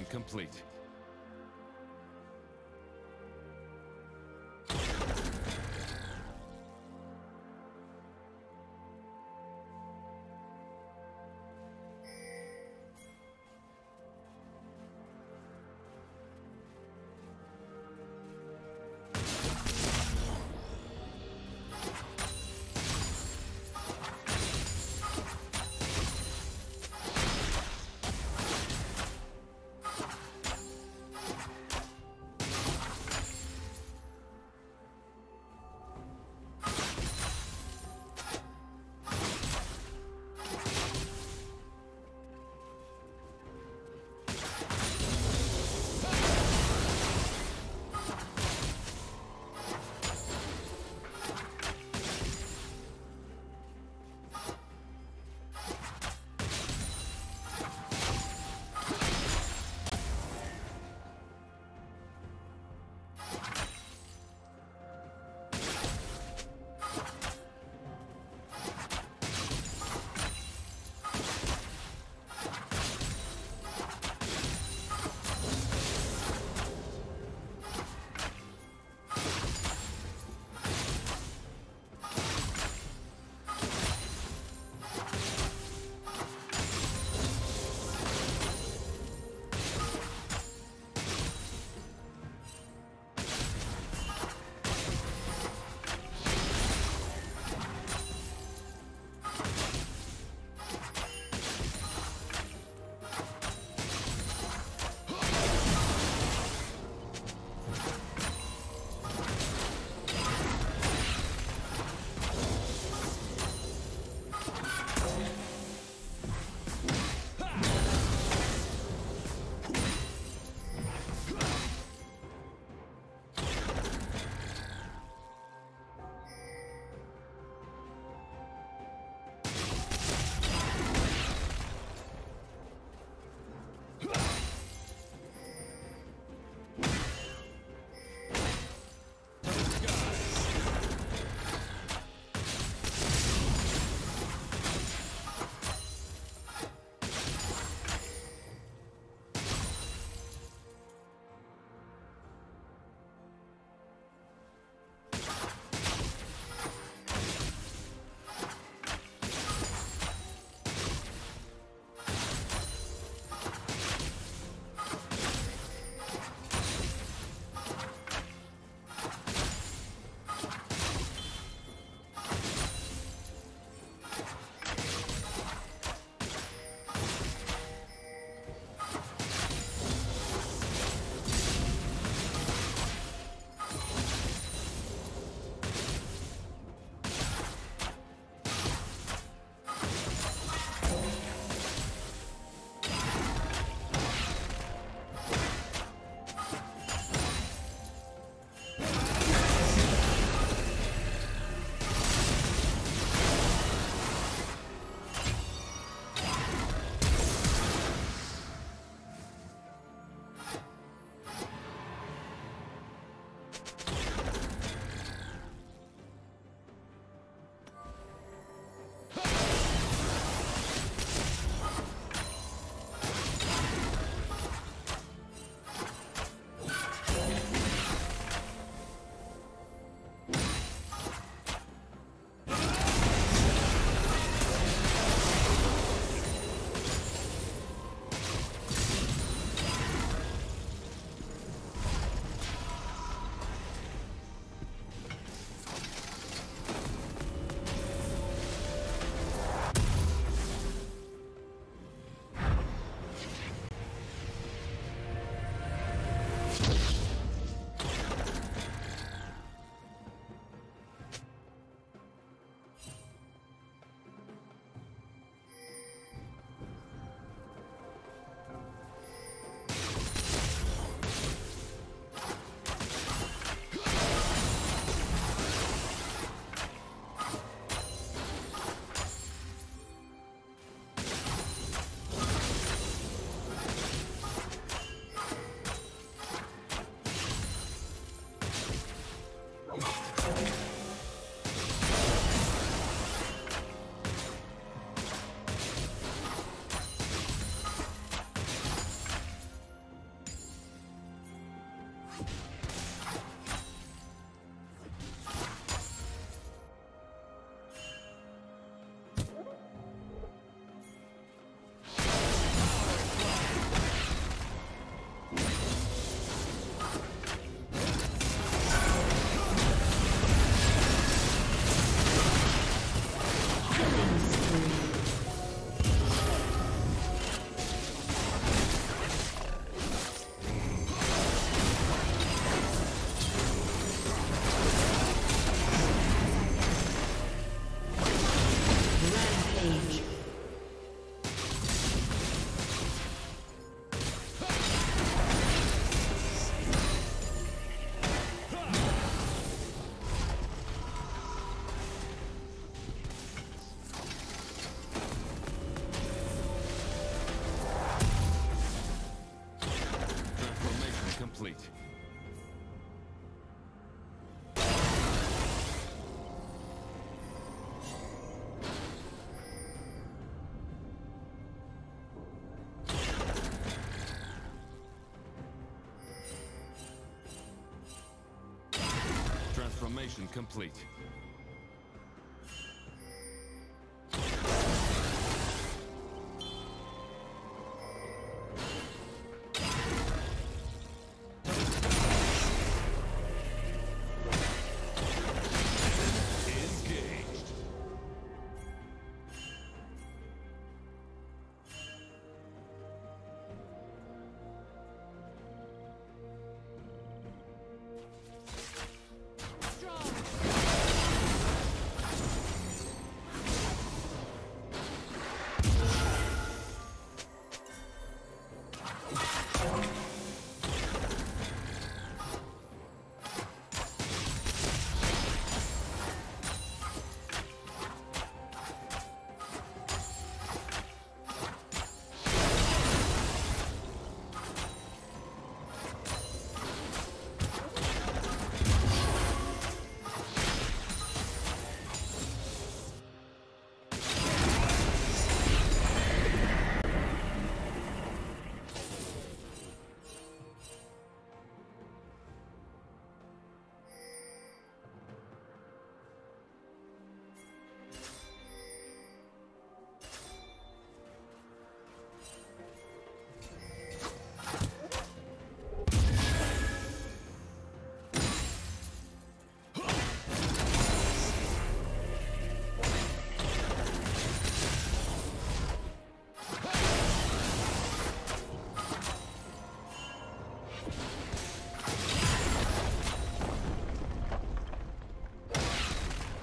Transformation complete. Transformation complete.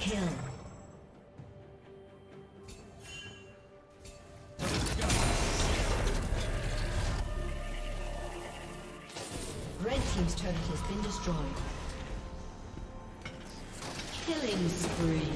Kill. Red Team's turret has been destroyed. Killing spree.